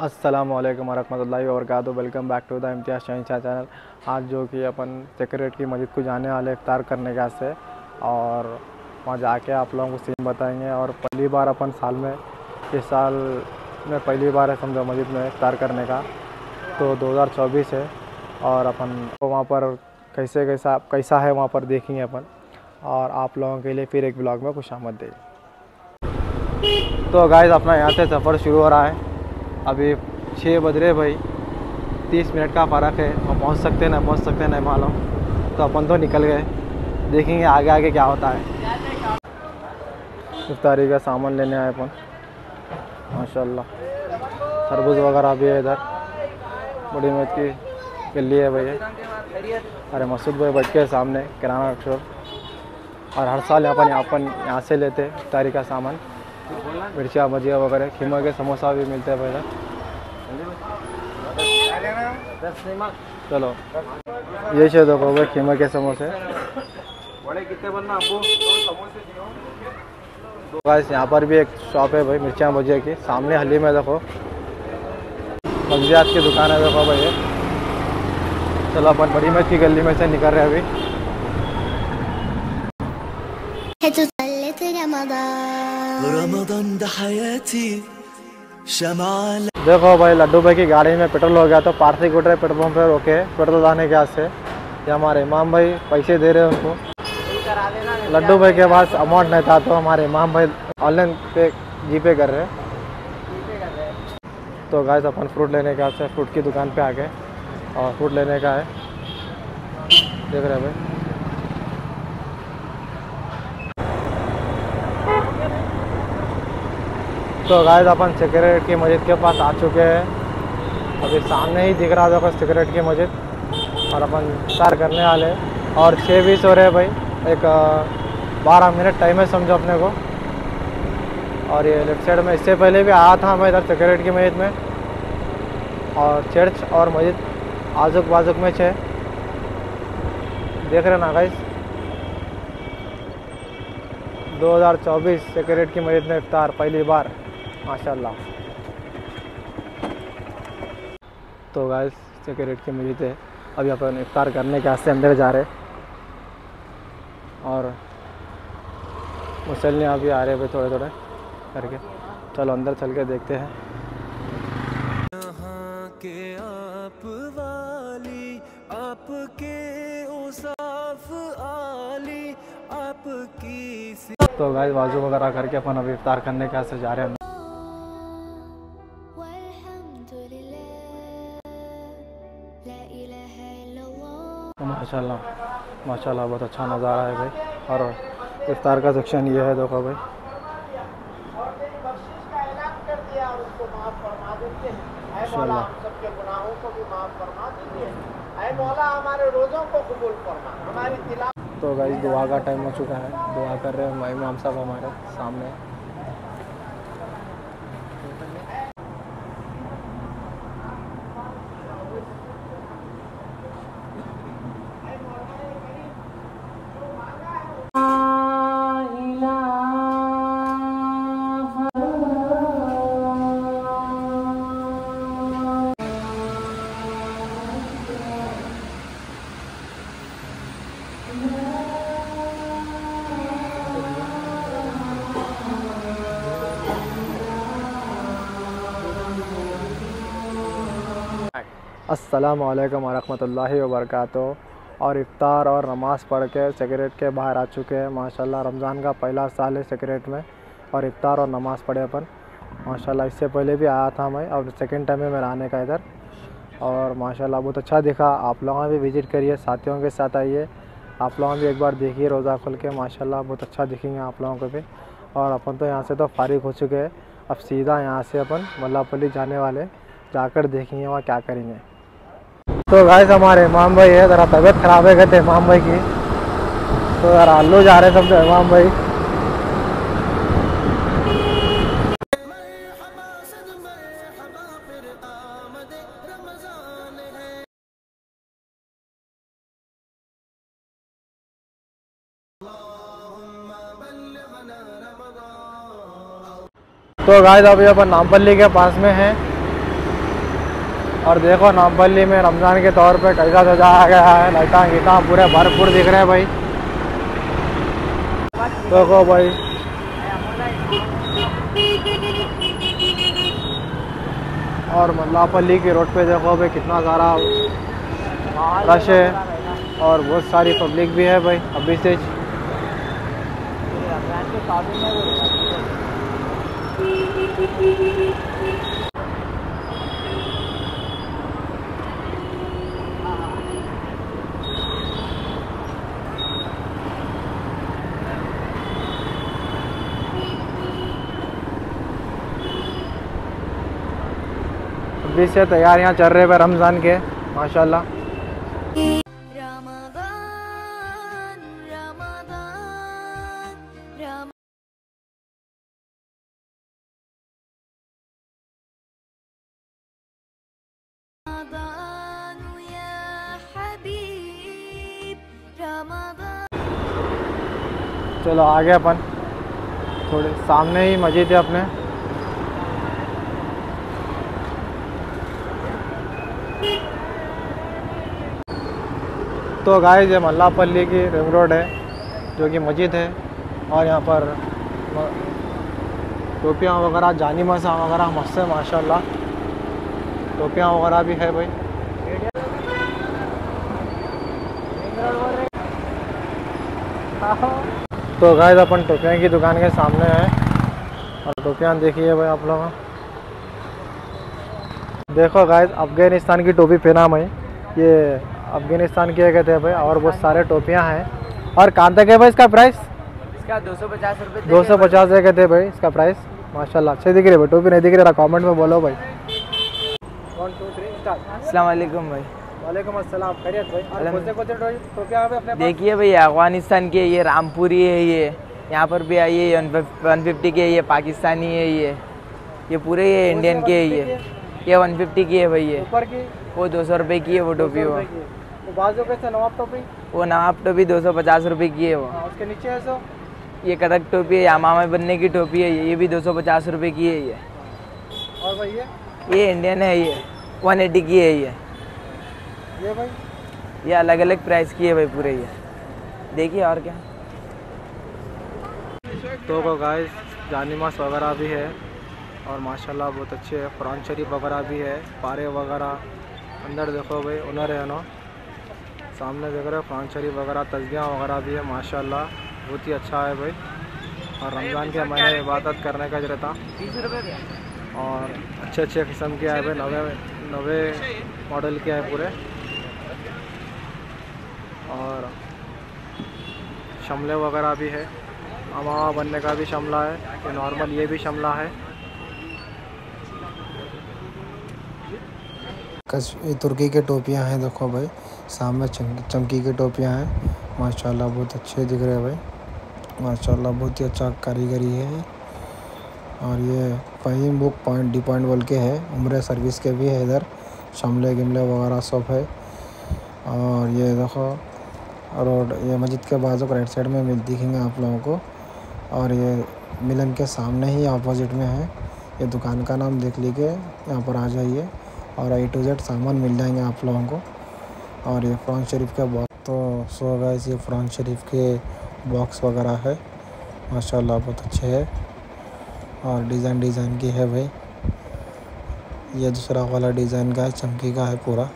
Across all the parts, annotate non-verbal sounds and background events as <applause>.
अस्सलाम वालेकुम वरहमतुल्लाहि वबरकातुहू। Welcome back to the Imtiaz Shahenshah channel. आज जो कि अपन सेक्रेट की मस्जिद को जाने वाले इफ्तार करने का से और वहाँ जाके आप लोगों को सीन बताएँगे और पहली बार अपन साल में, इस साल में पहली बार है समझो मस्जिद में इफ्तार करने का। तो 2024 है और अपन को वहाँ पर कैसे कैसा कैसा है वहाँ पर देखेंगे अपन। और आप लोगों के लिए फिर एक ब्लॉग में खुश आमद तो गाइस अपना यहाँ से सफ़र शुरू हो रहा है। अभी छः बज रहे भाई। तीस मिनट का फ़र्क है। और पहुँच सकते हैं ना, पहुँच सकते हैं नहीं मालूम। तो अपन तो निकल गए। देखेंगे आगे आगे क्या होता है। इफ्तारी का सामान लेने आए अपन। माशाल्लाह। तरबूज वगैरह भी है इधर। बड़ी मेहनत की गली है भैया अरे मसूद भाई बैठ के सामने किराना स्टोर और हर साल अपन पर यहाँ से लेते इफ्तारी का सामान। मिर्चा भजिया वगैरह खीमा के समोसा भी मिलते हैं पहले। चलो। ये शो देखो भाई खीमा के समोसे। बस तो यहाँ पर भी एक शॉप है भाई मिर्चा भजिया की। सामने हली में देखो। सब्जियात की दुकान है देखो भाई। चलो अपन बड़ी मिर्च की गली में से निकल रहे अभी। है देखो भाई, लड्डू भाई की गाड़ी में पेट्रोल हो गया तो पार्थिव उठ रहे, पेट्रोल पंप पे रोके, पेट्रोल लाने के हाथ से। ये हमारे इमाम भाई पैसे दे रहे हैं उनको। लड्डू भाई के पास अमाउंट नहीं था तो हमारे इमाम भाई ऑनलाइन पे जी पे कर रहे तो गाय अपन फ्रूट लेने के से फ्रूट की दुकान पे आ गए, और फ्रूट लेने का है। देख रहे भाई। तो गाइस अपन सिगरेट की मस्जिद के पास आ चुके हैं। अभी सामने ही दिख रहा था सिगरेट की मस्जिद और अपन स्टार करने वाले और छः बीस हो रहे हैं भाई, एक बारह मिनट टाइम है समझो अपने को। और ये लेफ़्ट साइड में इससे पहले भी आया था मैं इधर सिगरेट की मस्जिद में। और चर्च और मस्जिद आजुक बाजुक में छे देख रहे ना गाइस 2024 सिगरेट की मस्जिद में इफ्तार, पहली बार। माशाल्लाह। तो गाइस सिगरेट की थे है अभी अपन इफ्तार करने के वास्ते अंदर जा रहे और मुसलियाँ भी आ रहे भाई थोड़े थोड़े करके। चलो अंदर चल के देखते हैं। के आप वाली आपके उसाफ आली आपकी तो गाइस बाजू वगैरह करके अपन अभी इफ्तार करने के वास्ते जा रहे हैं। माशाल्लाह माशाल्लाह, बहुत अच्छा नज़ारा है भाई। और इफ्तार का सेक्शन ये है, देखो भाई। तो भाई दुआ का टाइम हो चुका है। दुआ कर रहे हैं इमाम साहब हमारे सामने। अस्सलाम वालेकुम वरहमतुल्लाहि और इफ्तार और नमाज़ पढ़ के सिगरेट के बाहर आ चुके हैं। माशाल्लाह, रमज़ान का पहला साल है सिगरेट में। और इफ्तार और नमाज़ पढ़े अपन। माशाल्लाह, इससे पहले भी आया था मैं और सेकेंड टाइम है मेरा आने का इधर। और माशाल्लाह, बहुत अच्छा दिखा। आप लोग भी विज़िट करिए साथियों के साथ आइए आप लोग भी एक बार देखिए रोज़ा खुल के। माशाल्लाह, बहुत अच्छा दिखेंगे आप लोगों को भी। और अपन तो यहाँ से तो फारिग हो चुके हैं। अब सीधा यहाँ से अपन मल्लापल्ली जाने वाले, जाकर देखेंगे वहाँ क्या करेंगे। तो गाइस हमारे इमाम भाई है, ज़रा तबीयत ख़राब है, कहते इमाम भाई की। तो ज़रा आलू जा रहे समझो इमाम भाई। तो गाय अभी अपन नामपल्ली के पास में हैं। और देखो नामपल्ली में रमज़ान के तौर पे कैसा सजाया गया है लाइटा गीटा पूरे भरपूर दिख रहे हैं भाई। देखो भाई। और मल्लापल्ली की रोड पे देखो भाई कितना सारा रश है, और बहुत सारी पब्लिक भी है भाई, अभी से। अभी से तैयारियाँ चल रहे हैं रमज़ान के माशाल्लाह। चलो आ गए अपन थोड़े सामने ही मज़े थे अपने। तो गाय ये मल्लापल्ली की रिंग रोड है, जो कि मस्जिद है, और यहाँ पर टोपियाँ वगैरह, जानी मसा वगैरह, मस्त है, माशाल्लाह। टोपियाँ वगैरह भी है भाई। तो गाय अपन टोपियाँ की दुकान के सामने है, और टोपियाँ देखिए भाई आप लोग। देखो गाय अफ़गानिस्तान की टोपी पहना मैं, ये अफ़गानिस्तान की कहते हैं भाई और बहुत सारे टोपियाँ हैं। और कहाँ तक है भाई इसका प्राइस इसका दो सौ पचास रुपये दो सौ पचास है कहते हैं भाई इसका प्राइस माशाल्लाह अच्छे दिख रहे भाई टोपी नहीं दिख रहा कमेंट में बोलो भाई। वन टू थ्री स्टार्ट भाई। वालेकुम अस्सलाम खैरियत भाई। हैं देखिए भाई अफ़गानिस्तान के ये रामपुरी है ये यहाँ पर भी आइए वन फिफ्टी के ये पाकिस्तानी है ये। ये पूरे ये इंडियन के है ये। ये वन फिफ्टी की है भाई ये। ऊपर की? वो दो सौ रुपये की है वो टोपी वो। तो बाजू कैसे नवाब टोपी? वो नवाब टोपी दो सौ पचास रुपये की है वो। हाँ, उसके नीचे है सो? ये कथक टोपी है यामामा बनने की टोपी है ये भी दो सौ पचास रुपये की है ये। और भाई ये? ये इंडियन है ये वन एटी की है ये। ये भाई? ये अलग अलग प्राइस की है भाई पूरे ये। देखिए और क्या। तो गाइस जानिमास वगैरह भी है और माशाल्लाह बहुत अच्छे है। कुरान शरीफ वगैरह भी है पारे वगैरह। अंदर देखो भाई उनर है ना? सामने देख रहे हो कुरान शरीफ वगैरह तस्बियाँ वगैरह भी है, माशाल्लाह। बहुत ही अच्छा है भाई। और रमज़ान के महीने में इबादत करने का रहता और अच्छे अच्छे किस्म के आए भाई, नवे नवे मॉडल के आए पूरे। और शमले वगैरह भी है। अमावा बनने का भी शमला है, ये नॉर्मल ये भी शमला है। तुर्की के टोपियाँ हैं, देखो भाई। सामने चमकी की टोपियाँ हैं। माशाल्लाह बहुत अच्छे दिख रहे हैं भाई। माशाल्लाह बहुत ही अच्छा कारीगरी है और ये Faheem book point D point बोल के है। उम्र सर्विस के भी है इधर। शमले गिमले वगैरह सब है। और ये देखो, रोड, ये मस्जिद के बाजू राइट साइड में मिल दिखेंगे आप लोगों को। और ये मिलन के सामने ही अपोजिट में है। ये दुकान का नाम देख लीजिए। यहाँ पर आ जाइए। और ए टू जेड सामान मिल जाएँगे आप लोगों को। और ये फ़ुरान शरीफ का बॉक्स तो सो गाइस ये फ़ुरान शरीफ के बॉक्स वगैरह है। माशाल्लाह, बहुत अच्छे है। और डिज़ाइन डिज़ाइन की है भाई। ये दूसरा वाला डिज़ाइन का है, चमकी का है पूरा।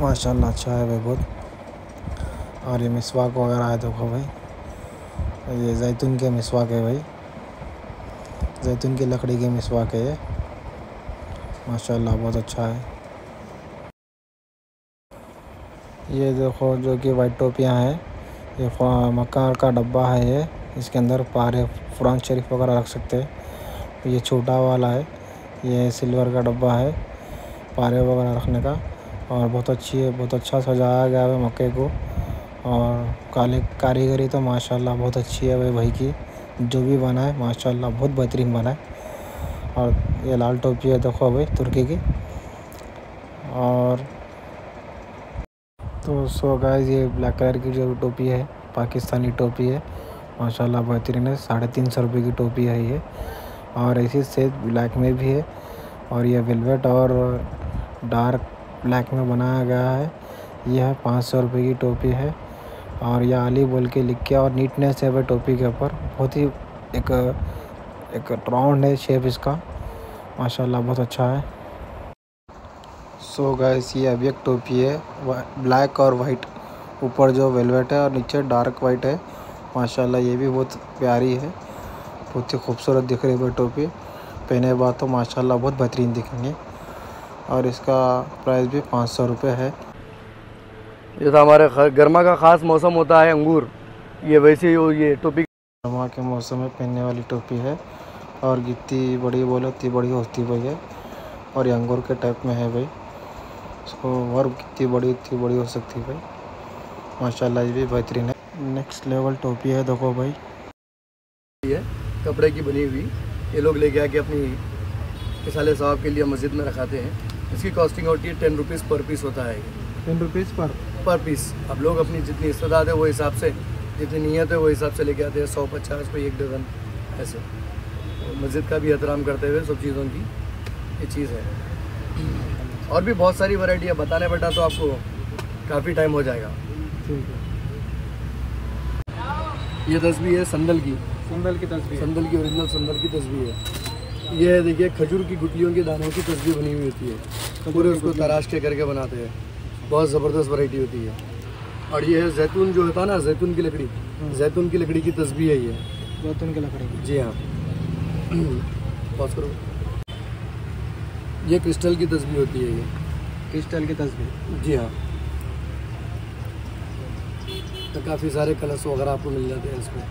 माशाल्लाह अच्छा है भाई, बहुत। और ये मिसवाक वगैरह है, देखो भाई। ये जैतून के मिसवाक है भाई। जैतून की लकड़ी के मिसवाक है ये। माशाल्लाह, बहुत अच्छा है। ये देखो जो कि वाइट टोपियाँ हैं। ये मक्का का डब्बा है ये। इसके अंदर पारे कुरान शरीफ वगैरह रख सकते हैं। ये छोटा वाला है। ये सिल्वर का डब्बा है पारे वगैरह रखने का। और बहुत अच्छी है, बहुत अच्छा सजाया गया है मक्के को। और काले, कारीगरी तो माशाल्लाह बहुत अच्छी है भाई भाई की। जो भी बना है, माशाल्लाह बहुत बेहतरीन बना है। और ये लाल टोपी है देखो भाई, तुर्की की। और तो सो गाइस ये ब्लैक कलर की जो टोपी है, पाकिस्तानी टोपी है, माशाल्लाह बेहतरीन है, साढ़े तीन सौ रुपये की टोपी है ये। और ऐसी सेट ब्लैक में भी है, और ये वेलवेट और डार्क ब्लैक में बनाया गया है। यह है पाँच सौ रुपये की टोपी है, और यह आली बोल के लिख के, और नीटनेस है वह टोपी के ऊपर। बहुत ही एक एक राउंड है शेप इसका। माशाल्लाह बहुत अच्छा है। सो गाइस ये अभी एक टोपी है। ब्लैक और वाइट ऊपर जो वेलवेट है और नीचे डार्क वाइट है। माशाल्लाह ये भी बहुत प्यारी है। बहुत ही खूबसूरत दिख रही है टोपी। पहने के बाद तो माशाल्लाह बहुत बेहतरीन दिखेंगे। और इसका प्राइस भी पाँच सौ रुपये है। जैसा हमारे ख- गर्मा का ख़ास मौसम होता है अंगूर। ये वैसे ही ये टोपी गर्मा के मौसम में पहनने वाली टोपी है। और जितनी बड़ी बोलो उतनी बड़ी होती भाई है। और ये अंगूर के टाइप में है भाई। इसको और कितनी बड़ी उतनी बड़ी हो सकती है भाई। माशाल्लाह ये भी बेहतरीन है। नेक्स्ट लेवल टोपी है देखो भाई। है कपड़े की बनी हुई। ये लोग लेके आके अपनी मिसाले साहब के लिए मस्जिद में रखाते हैं। इसकी कॉस्टिंग होती है टेन रुपीज़ पर पीस होता है टेन रुपीज़ पर पर पीस अब लोग अपनी जितनी इस्तेदाद है वो हिसाब से जितनी नीयत है वो हिसाब से लेके आते हैं। सौ पचास पे एक डजन ऐसे। मस्जिद का भी एहतराम करते हुए सब चीज़ों की ये चीज़ है। और भी बहुत सारी वैरायटी है बताने बेटा तो आपको काफ़ी टाइम हो जाएगा। ये तस्वीर है संदल की। संदल की तस्वीर। संदल की ओरिजिनल संदल की तस्वीर है। ये है देखिए खजूर की गुटलियों के दानों की तस्वीर बनी हुई होती है। पूरे उसको तराश के करके बनाते हैं। बहुत ज़बरदस्त वैरायटी होती है। और ये है जैतून जो होता है ना जैतून की लकड़ी। जैतून की लकड़ी की तस्वीर है ये। जैतून की लकड़ी जी हाँ। <clears throat> पॉज करो। ये क्रिस्टल की तस्वीर होती है ये। क्रिस्टल की तस्वीर? जी हाँ। तो काफ़ी सारे कलर्स वगैरह आपको मिल जाते हैं इसमें।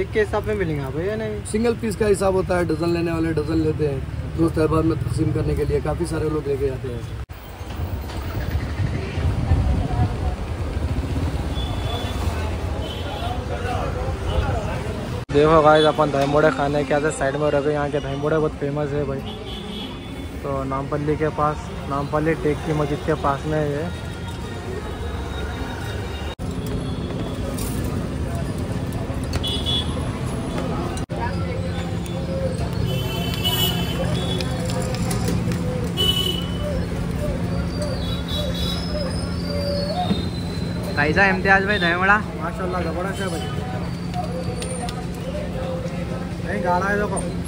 एक के हिसाब में मिलेंगे आप या नहीं? सिंगल पीस का हिसाब होता है डजन लेने वाले डजन लेते हैं। दोस्त अहबाब में तकसीम करने के लिए काफ़ी सारे लोग लेके जाते हैं। देखो गाइस अपन दहीबोड़े खाने के आते साइड में रखे यहाँ के दहीबोड़े बहुत फ़ेमस है भाई। तो नामपल्ली के पास नामपल्ली टेक की मस्जिद के पास में है ये। कैसा इम्तियाज़ भाई दहीवड़ा माशाल्लाह ज़बरदस्त है भाई। नहीं गाड़ा है देखो।